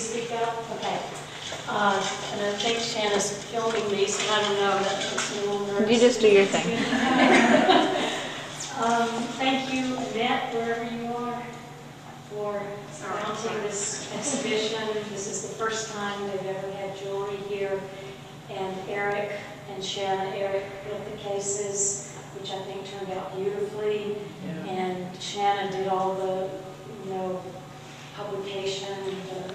speak up? Okay. Uh, And I think Shanna's filming me, so I don't know, that makes me a little nervous. You just do your thing. Um, Thank you, Annette, wherever you are, for mounting this exhibition. This is the first time they've ever had jewelry here. And Eric and Shanna, Eric built the cases, which I think turned out beautifully. And Shanna did all the, you know, publication, the,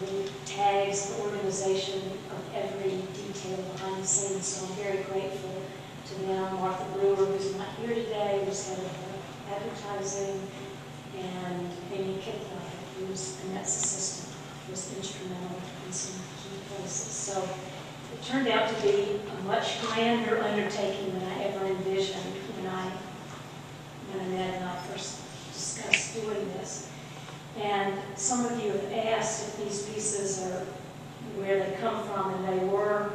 the tags, the organization of every detail behind the scenes. So I'm very grateful to them. Martha Brewer, who's not here today, was head of advertising, and Amy Kipling, who's Annette's assistant, who was instrumental in some key places. So it turned out to be a much grander undertaking than I ever envisioned when I, when Annette and I first discussed doing this. And some of you have asked if these pieces are where they come from, and they were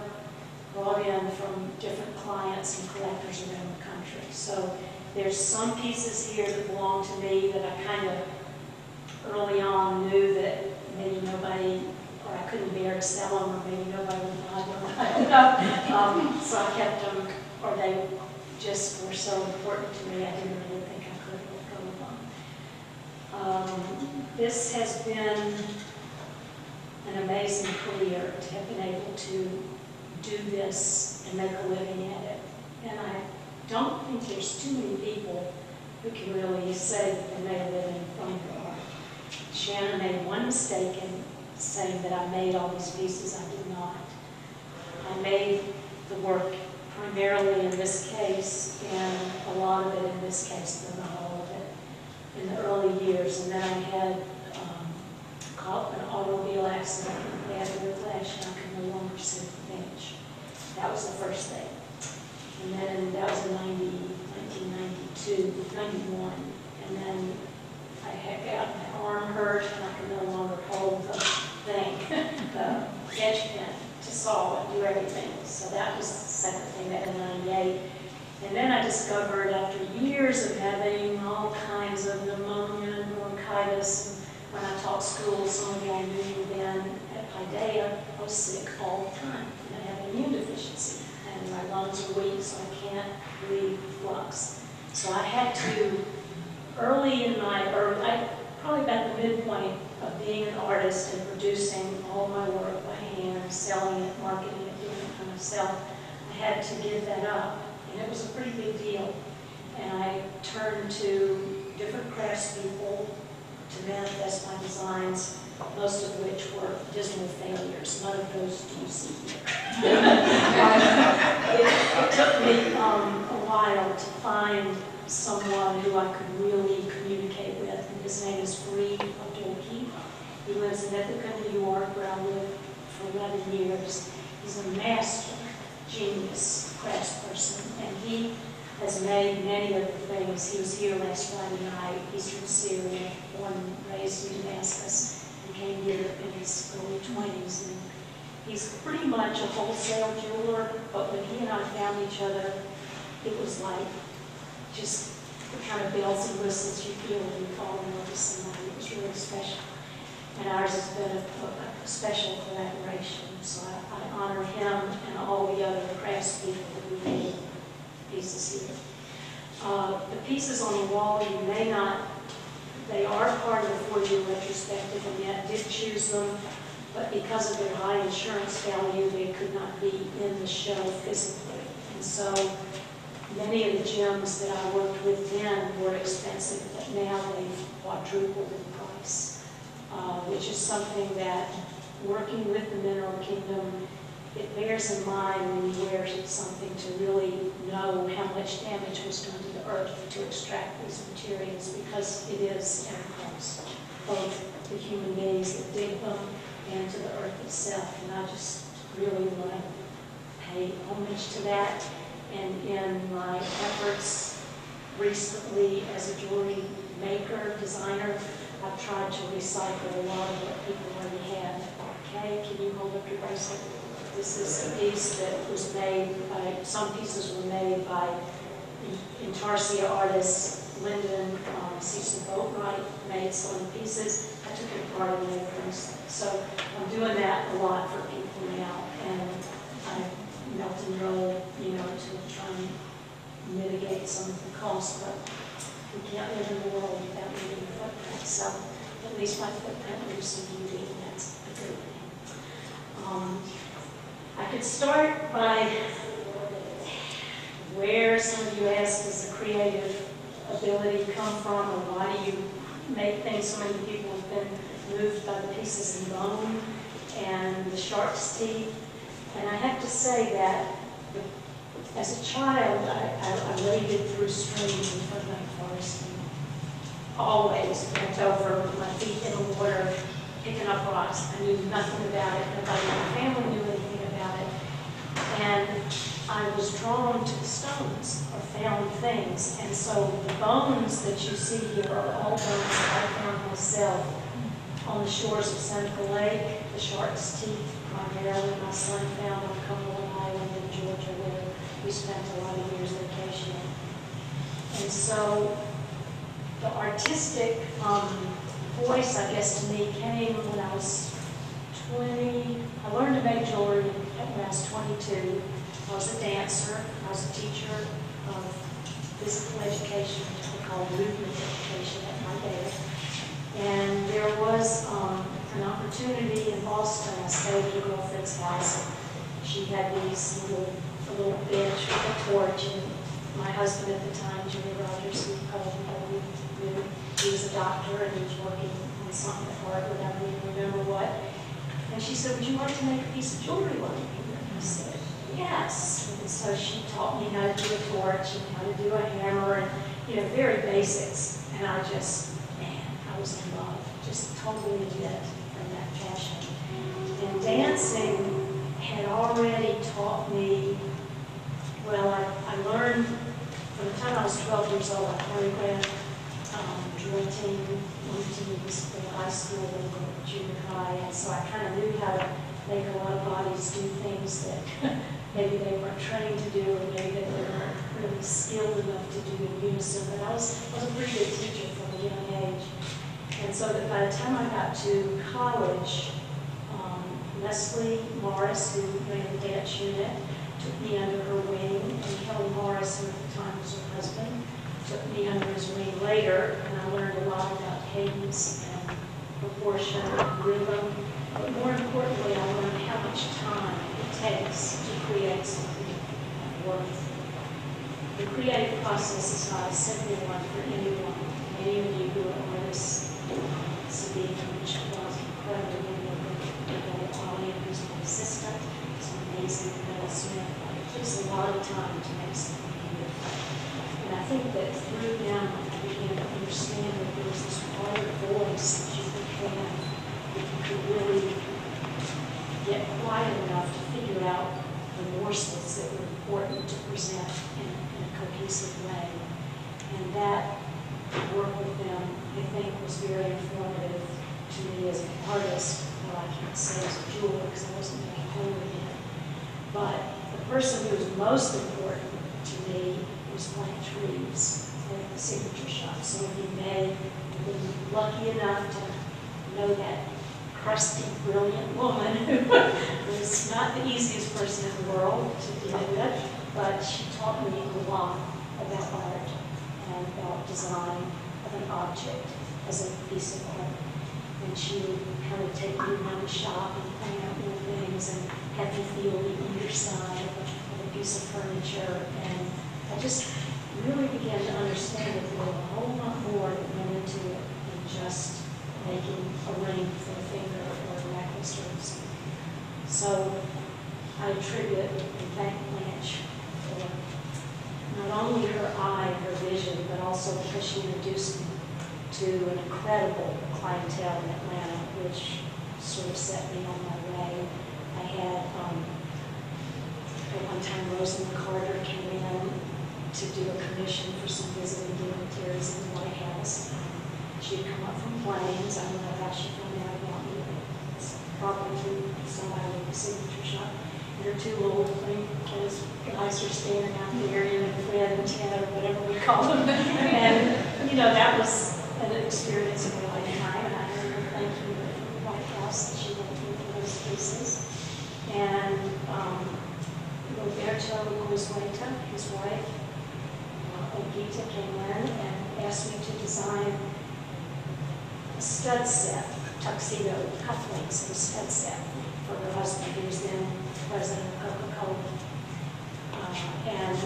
brought in from different clients and collectors around the country. So there's some pieces here that belong to me that I kind of early on knew that maybe nobody, or I couldn't bear to sell them, or maybe nobody would buy them. Um, So I kept them, or they just were so important to me, I didn't really think I could let go of them. Um, This has been an amazing career to have been able to do this and make a living at it. And I don't think there's too many people who can really say that they made a living from their art. Shannon made one mistake in saying that I made all these pieces. I did not. I made the work primarily in this case, and a lot of it in this case, but of it, in the early years. And then I had um, caught an automobile accident, and bad whiplash, and I could no longer sit at the bench. That was the first thing. And then that was in 90, 1992, 91. And then I had got my arm hurt and I could no longer hold the thing, the edge pen to saw and do everything. So that was the second thing, that in 98. And then I discovered after years of having all kinds of pneumonia and bronchitis, when I taught school, some of y'all knew then at Paideia, I was sick all the time. And I have immune deficiency and my lungs are weak, so I can't breathe flux. So I had to, early in my, or I, probably about the midpoint of being an artist and producing all my work by hand, selling it, marketing it, doing it for myself, I had to give that up, and it was a pretty big deal. And I turned to different craftspeople to manifest my designs, most of which were dismal failures. None of those do you see here. It it took me um, a while to find someone who I could really communicate with, and his name is Fareed Abdul-Keith. He lives in Ithaca, New York, where I lived for 11 years. He's a master genius craftsperson, and he has made many of the things. He was here last Friday night. He's from Syria, born and raised in Damascus. He came here in his early 20s, and he's pretty much a wholesale jeweler, but when he and I found each other, it was like just the kind of bells and whistles you feel when you fall in love with somebody. It was really special. And ours has been a, special collaboration, so I, I honor him and all the other craftspeople who made pieces here. Uh, the pieces on the wall, you may not, they are part of the four-year retrospective, and yet did choose them, but because of their high insurance value, they could not be in the show physically. And so many of the gems that I worked with then were expensive, but now they've quadrupled in price, uh, which is something that, working with the Mineral Kingdom, it bears in mind when you wear something to really know how much damage was done to the earth to extract these materials, because it is chemicals, both the human beings that dig them and to the earth itself. And I just really want to pay homage to that. And in my efforts recently as a jewelry maker, designer, I've tried to recycle a lot of what people already have. Okay, can you hold up your bracelet? This is a piece that was made by, some pieces were made by Intarsia artists Linden, um, Cecil Boatwright made some pieces. I took it apart and made things. So I'm doing that a lot for people now, and I melt and roll, you know, to try and mitigate some of the costs, but we can't live in the world without leaving a footprint. So at least my footprint leaves some beauty, and that's a good thing. Um, I could start by where some of you asked, does the creative ability come from, or why do you make things? So many people have been moved by the pieces in bone and the shark's teeth. And I have to say that as a child, I, I, I waded through streams in front of my forest and always bent over with my feet in the water, picking up rocks. I knew nothing about it. Nobody in my family knew anything about it. And I was drawn to the stones or found things. And so the bones that you see here are all bones that I found myself on the shores of Seneca Lake, the shark's teeth primarily my son found on Cumberland Island in Georgia where we spent a lot of years vacationing. And so the artistic um, voice, I guess, to me came when I was 20. I learned to make jewelry when I was 22. I was a dancer. I was a teacher of physical education, which call movement education at my day. And there was um, an opportunity in Boston. I stayed at a girlfriend's house. She had these little, a little bench with a torch. And my husband at the time, Jimmy Rogers, who probably knew, he was a doctor and he was working on something at Harvard. I don't even remember what. And she said, would you like to make a piece of jewelry one? And I said, yes. And so she taught me how to do a torch and how to do a hammer and, you know, very basics. And I just, man, I was in love, just totally lit from that passion. And dancing had already taught me, well, I, I learned from the time I was 12 years old, I choreographed um, drill team, teams in high school and junior high, and so I kind of knew how to make a lot of bodies do things that maybe they weren't trained to do, or maybe they weren't really skilled enough to do in unison. But I was, I was a pretty good teacher from a young age. And so that by the time I got to college, um, Leslie Morris, who ran the dance unit, took me under her wing, and Kelly Morrison at the time was her husband, took me under his wing later, and I learned a lot about cadence and proportion and rhythm. But more importantly, I learned how much time it takes to create something worth. The creative process is not a simple one for anyone. Many of you who are artists, Sabine, which was incredibly wonderful, Talia, who's my assistant, is amazing, Mel Smith. Takes a lot of time to make something beautiful. And I think that through them, I began to understand that there was this wider voice that you could have, if you could really get quiet enough to figure out the morsels that were important to present in, in a cohesive way. And that work with them, I think, was very informative to me as an artist. Well, I can't say as a jeweler because I wasn't making jewelry yet. But the person who was most important to me was Blanche Reeves at the signature shop. So if you may have been lucky enough to know that crusty, brilliant woman who was not the easiest person in the world to deal with, but she taught me a lot about art and about design of an object as a piece of art. And she would kind of take me around the shop and point out little things and have me feel the underside of a, of a piece of furniture. And I just really began to understand that there was a whole lot more that went into it than just making a ring for a finger or a necklace or something. So I attribute and thank Blanche for not only her eye, her vision, but also because she introduced me to an incredible clientele in Atlanta, which sort of set me on my way. I had, um, one time, Rosalynn Carter came in to do a commission for some visiting dignitaries in the White House. She'd come up from Plains. I don't know how she found out about me, but probably through somebody at the signature shop. And her two little thing, those guys are standing out there, you know, Fred and Ted or whatever we call them. And you know, that was an experience of a lifetime, and I remember thanking the White House that she went through for those cases. And um, Roberto Goizueta, his wife, uh, Olgita, came in and asked me to design a stud set, tuxedo cufflinks, and stud set for her husband, who was then president of Coca-Cola. Uh, And,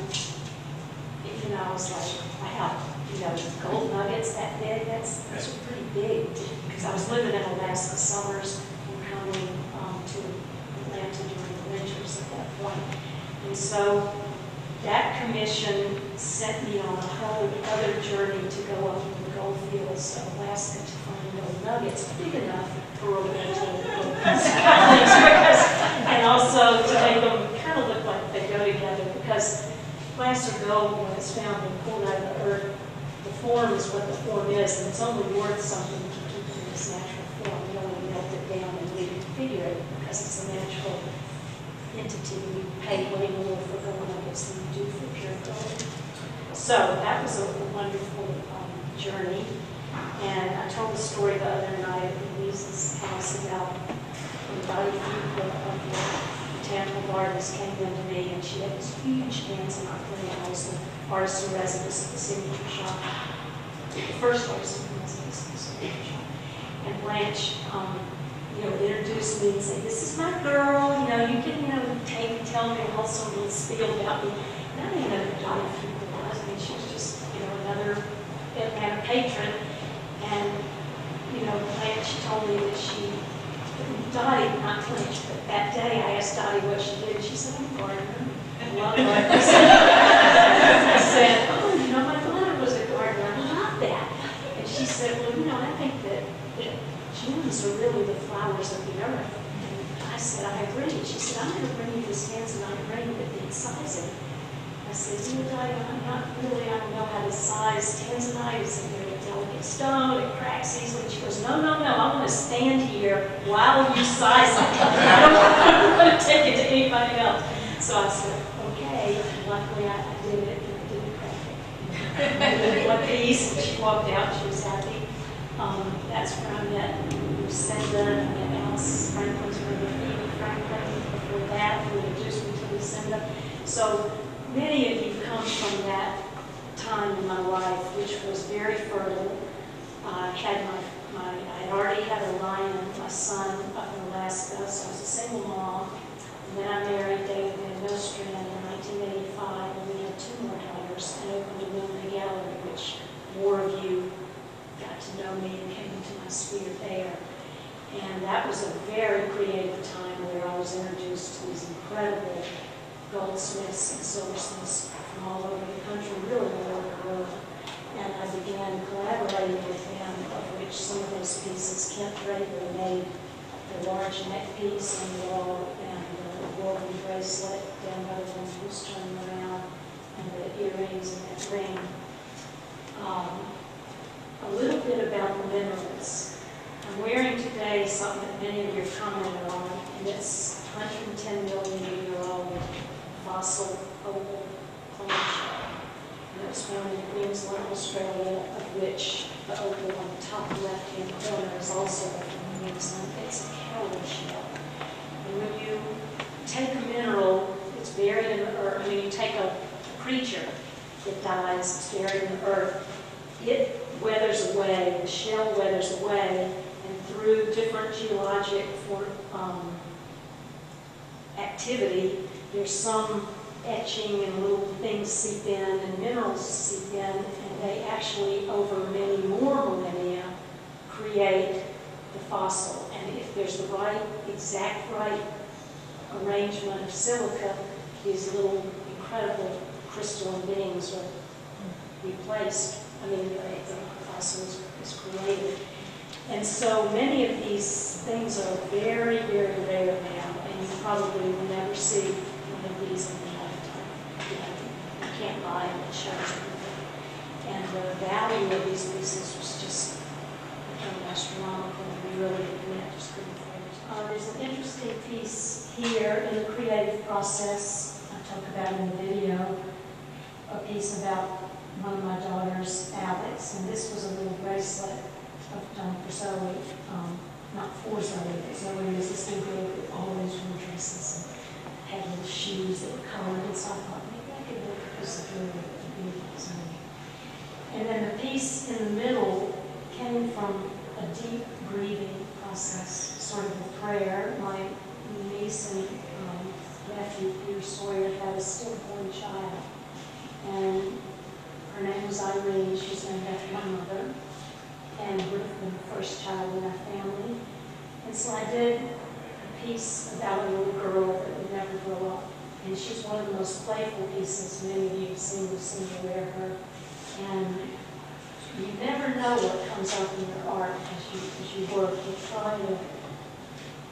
you know, I was like, wow, you know, gold nuggets that big, that's, that's pretty big. Because I was living in Alaska summers and coming um, to Atlanta during the winters at that point. And so that commission sent me on a whole other journey to go up in the gold fields of Alaska to find gold nuggets big enough for to go because, and also to make them kind of look like they go together because placer gold, when it's found and pulled out of the earth, the form is what the form is, and it's only worth something to keep it in its natural form. You don't want to melt it down and leave it to figure it because it's a natural entity. You pay way more for nuggets than you do for pure gold. So that was a wonderful um, journey. And I told the story the other night at Louise's house about when Dottie Fuqua of the botanical gardens came in to me, and she had this huge hands on nails and artist in residence at the signature shop. The first artist in residence at the signature shop. And Blanche, um, you know, introduced me and said, this is my girl, know, you you know, take, tell me a whole sort of spiel about me. And I didn't know who Dottie Fuqua was. I mean, she was just, you know, another Atlanta patron. And, you know, Blanche, she told me that she, Dottie, not Blanche, but that day I asked Dottie what she did. She said, I'm a gardener. I love gardeners. I said, oh, you know, my mother was a gardener. I love that. And she said, well, you know, I think that, that Junes are really the flowers of the earth. And I said, I agree. She said, I'm going to bring you this Tanzanite ring that needs sizing. I said, you know, I'm not really, I don't know how to size Tanzanite. It's a very delicate stone. It cracks easily. She goes, no, no, no. I'm going to stand here while you size it. I don't going to take it to anybody else. So I said, okay. Luckily, I, I did it, and I didn't crack it. I One piece, and she walked out. She was happy. Um, that's where I met Lucinda, I met Alice Franklin's brother, Phoebe Franklin. Before that, who introduced me to Lucinda. So many of you come from that time in my life, which was very fertile. I had my, my, I had already had Orion, my son, up in Alaska, so I was a single mom. And then I married David Van Nostrand in 1985, and we had two more daughters, and opened a Mooney Gallery, which more of you got to know me and came into my sphere there. And that was a very creative time where I was introduced to these incredible goldsmiths and silversmiths from all over the country, really all over the world. And I began collaborating with them, of which some of those pieces Kent Draper made the large neck piece on the wall and the woven bracelet down by the one who's turning around and the earrings and that ring. Um, a little bit about the minerals. I'm wearing today something that many of you commented on, and it's 110 million year old fossil opal clamshell. And it was found in Queensland, Australia, of which the opal on the top left-hand corner is also from Queensland. It's a kettle shell. And when you take a mineral, it's buried in the earth, I mean, you take a creature that dies, it's buried in the earth, it weathers away, the shell weathers away, through different geologic for, um, activity, there's some etching and little things seep in and minerals seep in, and they actually, over many more millennia, create the fossil. And if there's the right, exact right arrangement of silica, these little incredible crystalline beings are replaced. I mean, the, the fossil is, is created. And so many of these things are very, very rare now, and you probably will never see one of these in your lifetime. You can't buy them at shows. And the value of these pieces was just become astronomical, and we really admit, just couldn't it. Uh, there's an interesting piece here in the creative process I talk about in the video. a piece about one of my daughters, Alex, and this was a little bracelet of done for Zoe, um, not for Zoe, but Zoe was this little girl that always wore dresses and had little shoes that were colored, and so I thought, maybe I could make a piece of jewelry be Zoe. And then the piece in the middle came from a deep grieving process, sort of a prayer. My niece and um, nephew, Peter Sawyer, had a stillborn child. And her name was Irene, she's named after my mother, and been the first child in our family. And so I did a piece about a little girl that would never grow up. And she's one of the most playful pieces many of you have seen, you've seen me wear her. And you never know what comes up in your art as you, as you work. You try to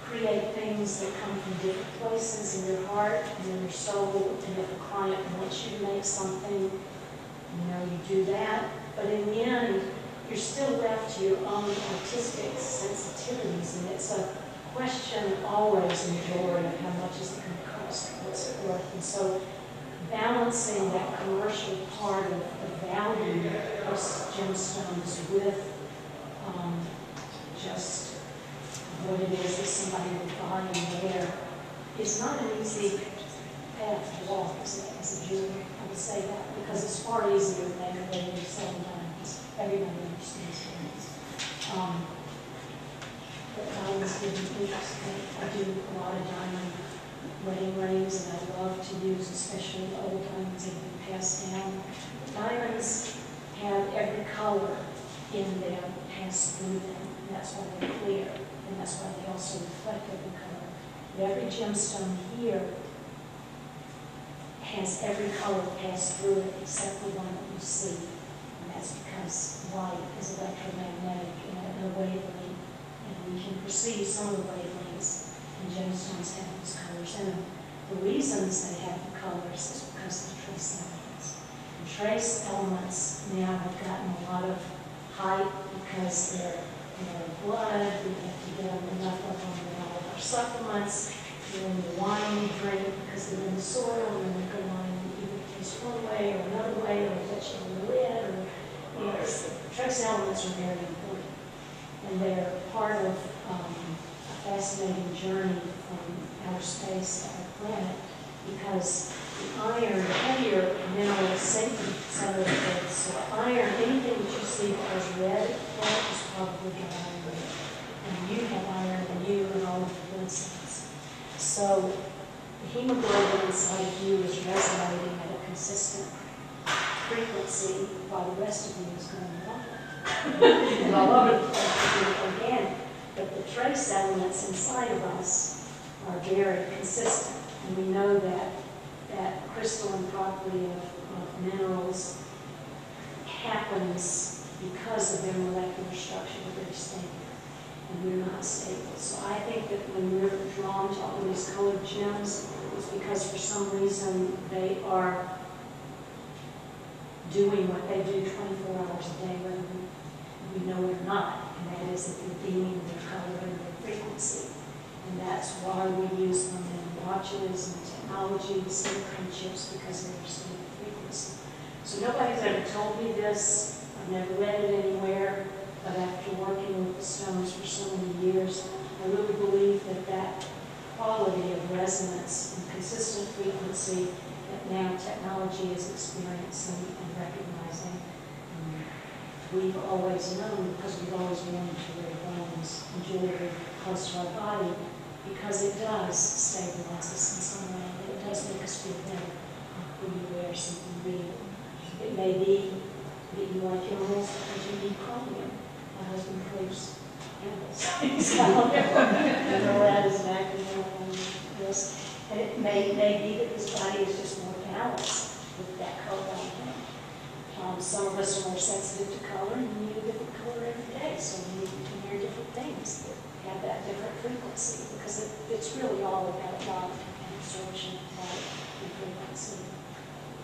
create things that come from different places in your heart and in your soul. And if a client wants you to make something, you know, you do that. But in the end, you're still left to your own artistic sensitivities. And it's a question always in of how much is it going to cost, what's it worth. And so balancing that commercial part of the value of gemstones with um, just what it is that somebody would buy and wear is not an easy path to walk as a, as a Jew. I would say that because it's far easier than when you sell Everybody understands diamonds. Um, but diamonds didn't interest me. I do a lot of diamond wedding rings and I love to use especially old diamonds that have been passed down. Diamonds have every color in them passed through them, and that's why they're clear, and that's why they also reflect every color. Every gemstone here has every color passed through it except the one that you see, and that's because light is electromagnetic at no wavelength, and we can perceive some of the wavelengths, and gemstones have those colors in them. The reasons they have the colors is because of the trace elements. And trace elements now have gotten a lot of hype because they're in our blood, we have to get enough of them in all of our supplements, they're in the wine we drink because they're in the soil, and they go on and either taste one way or another way, or touch on the lid, or, you know, it's- elements are very important. And they're part of um, a fascinating journey from outer space to our planet because the iron, heavier minerals, safety, is- so iron, anything that you see that has red, that is probably got iron. And you have iron in you and all of your blood cells. So the hemoglobin inside of you is resonating at a consistent frequency while the rest of you is going low. All over the place, again, but the trace elements inside of us are very consistent. And we know that that crystalline property of, of minerals happens because of their molecular structure, that they're stable. And we're not stable. So I think that when we're drawn to all these colored gems, it's because for some reason they are doing what they do 24 hours a day, whether we, know it or not. And that is that they're beaming their color and their frequency. And that's why we use them in watches and technology, silicon chips, because they understand the frequency. So nobody's ever told me this, I've never read it anywhere, but after working with the stones for so many years, I really believe that that quality of resonance and consistent frequency that now technology is experiencing and recognizing, um, we've always known, because we've always wanted to wear bones and jewelry close to our body, because it does stabilize us in some way. It does make us feel better when you wear something real. It may be that you like your animals because you need chromium. My husband clears animals. So, I know that is an acronym on this. And it may, may be that this body is just more balanced with that color on it. Um, some of us are more sensitive to color and we need a different color every day. So we need to wear different things that have that different frequency because it, it's really all about light and absorption of light and frequency.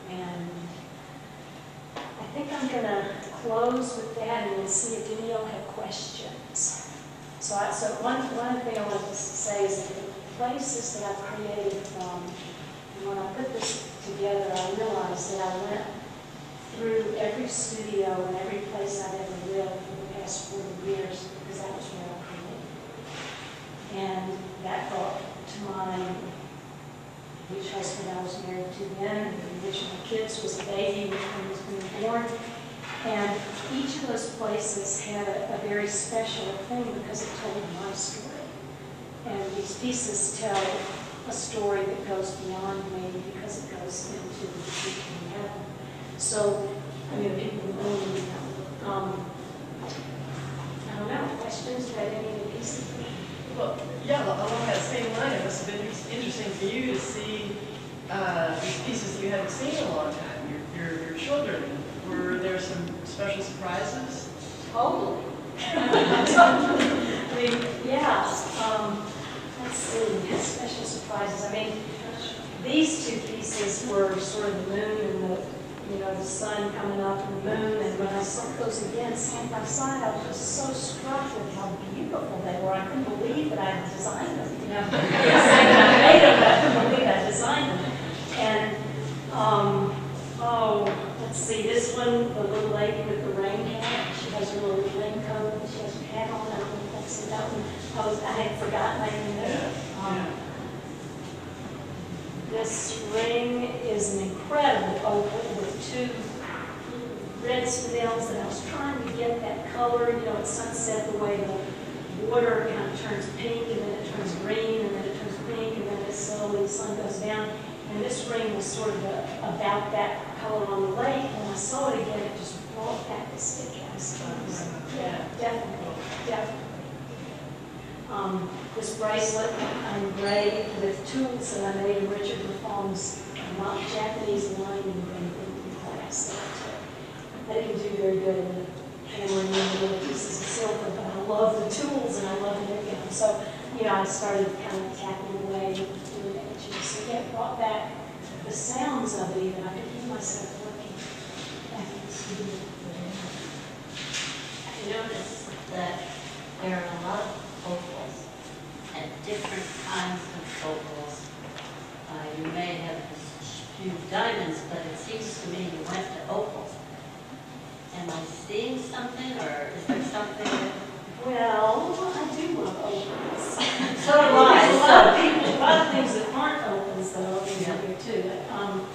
And I think I'm going to close with that and then see if any of y'all have questions. So, I, so one, one thing I want to say is that places that I've created from, and when I put this together, I realized that I went through every studio and every place I've ever lived for the past 40 years, because that was where I created. And that brought to mind which husband I was married to then, and which of my kids was a baby, which one was being born. And each of those places had a, a very special thing because it told my story. And these pieces tell a story that goes beyond me because it goes into the in heaven. So, I mean, people know me now. Um, I don't know, questions about any of the pieces? Well, yeah, along that same line, it must have been interesting for you to see uh, these pieces you hadn't seen in a long time, your, your, your children. Were there some special surprises? Totally. I mean, yeah, um, let's see, special surprises. I mean, these two pieces were sort of the moon and the, you know, the sun coming up and the moon. And when I saw those again side by side, I was just so struck with how beautiful they were. I couldn't believe that I had designed them, you know. I made them, but I couldn't believe I designed them. And, um, oh, let's see, this one, the little lady with the rain hat, she has her little raincoat, and she has her hat on, I don't know if that's that one. I was, I had forgotten, I didn't know. Um, This ring is an incredible opal with two red spinels, and I was trying to get that color, you know, at sunset, the way the water kind of turns pink, and then it turns green, and then it turns pink, and then it slowly, the sun goes down. And this ring was sort of a- about that color on the lake, and when I saw it again, it just brought back the stick house. Yeah, definitely, definitely. Um, This bracelet, I engraved with tools that I made in Richard Lafong's not Japanese line engraving class that I. I didn't do very good in the hammering in the pieces of silver, but I love the tools and I love it again. So, you know, I started kind of tapping away, doing etching. So yeah, it brought back the sounds of it even. I could hear myself working back in the studio. I noticed that there are a lot of opals and different kinds of opals. Uh, you may have a few diamonds, but it seems to me you went to opals. Am I seeing something, or is there something? that- Well, I do love opals. So do I, There's a lot of so- people, a lot of things that aren't opals that are over here too. but, Um,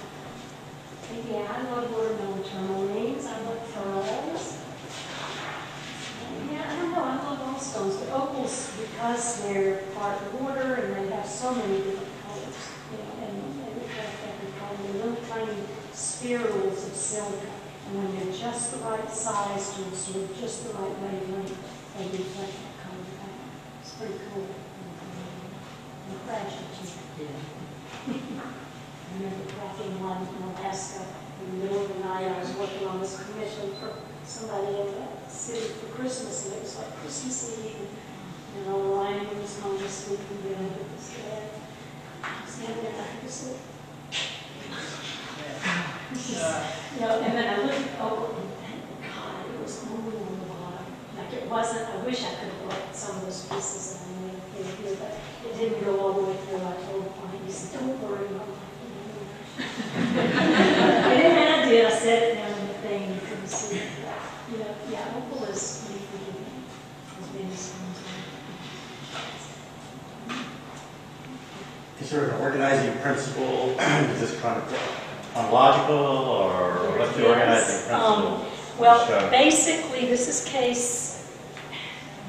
but yeah, I love watermelon tourmalines, I love pearls. And Yeah, I don't know, I love all stones, but opals, because they're part water and they have so many different colors, you know, and they reflect every color. They're little tiny spherules of silver, and when they're just the right size to just the right wavelength, they reflect that color back. It's pretty cool. And fragile too. Yeah. I remember cracking one in Alaska in the middle of the night. I was working on this commission for somebody in the city for Christmas, and it was like Christmas Eve. And Orion was home asleep, and the other was dead. I was standing there, I was like, Uh, you know, and then I looked over, and thank God, it was only on the bottom. Like it wasn't, I wish I could have brought some of those pieces that I made here, here, but it didn't go all the way through. I told the client, he said, don't worry, Mom. And then I did, I set it down in the thing, you couldn't see it. You know, yeah, opal is, has been some Is there an organizing principle, is this kind of chronological, or what's the organizing principle? um, Well, basically, this is case,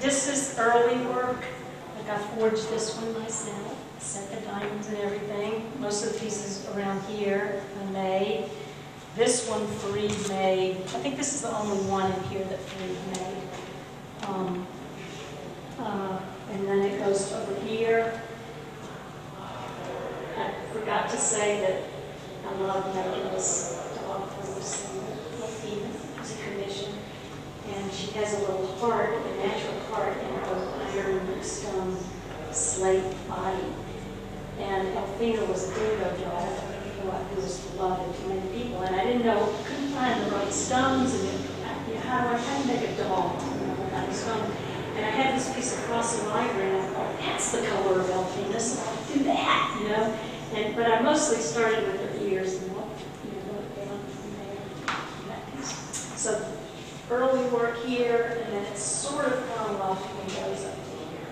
this is early work. Like I forged this one myself, set the diamonds and everything. Most of the pieces around here I made. This one Fareed made, I think this is the only one in here that Fareed made. Um, uh, And then it goes over here. I forgot to say that I love making this dog for this thing, it's a commission. And she has a little heart, a natural heart in her iron stone slate body. And Elfina was a dingo dog, who was beloved to many people. And I didn't know, couldn't find the right stones, and you know, how do I, how do you make a dog, you of stone? And I had this piece of crossing ivory, and I thought, that's the color of Elfina, so I'll do that, you know? And, but I mostly started with her ears and what, you know, what down from there. That here, and then it sort of chronologically goes up to here,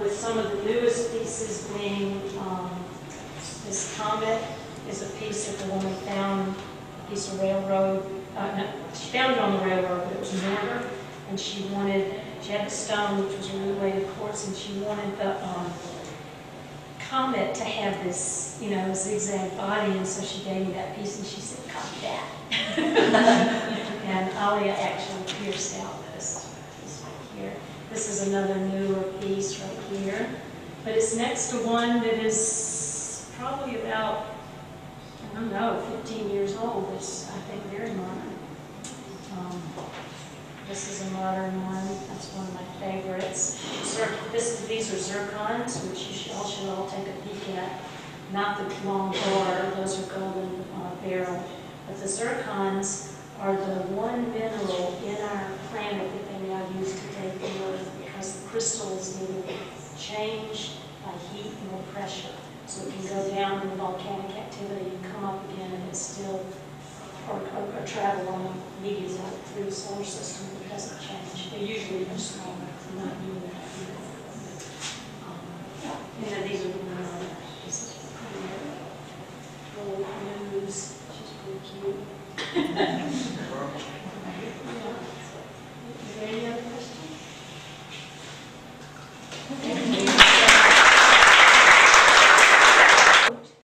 with some of the newest pieces being, um, this comet is a piece that the woman found, a piece of railroad, uh, no, she found it on the railroad, but it was mortar, and she wanted, she had the stone, which was a rutilated quartz, and she wanted the, um, comet to have this, you know, zigzag body, and so she gave me that piece, and she said, copy that. And Alia actually pierced out this piece right here. This is another newer piece right here, but it's next to one that is probably about, I don't know, 15 years old. It's, I think, very modern. Um, This is a modern one, that's one of my favorites. This, these are zircons, which you should all, should all take a peek at. Not the long bar, those are golden uh, beryl. But the zircons are the one mineral in our planet that they now use to date the Earth because the crystal is neither changed by heat nor pressure. So it can go down in volcanic activity and come up again and it's still, or, or, or travel on medias out through the solar system because of change. They usually are smaller, not new that Um, You know, these are the that, is pretty, gold news, which pretty cute.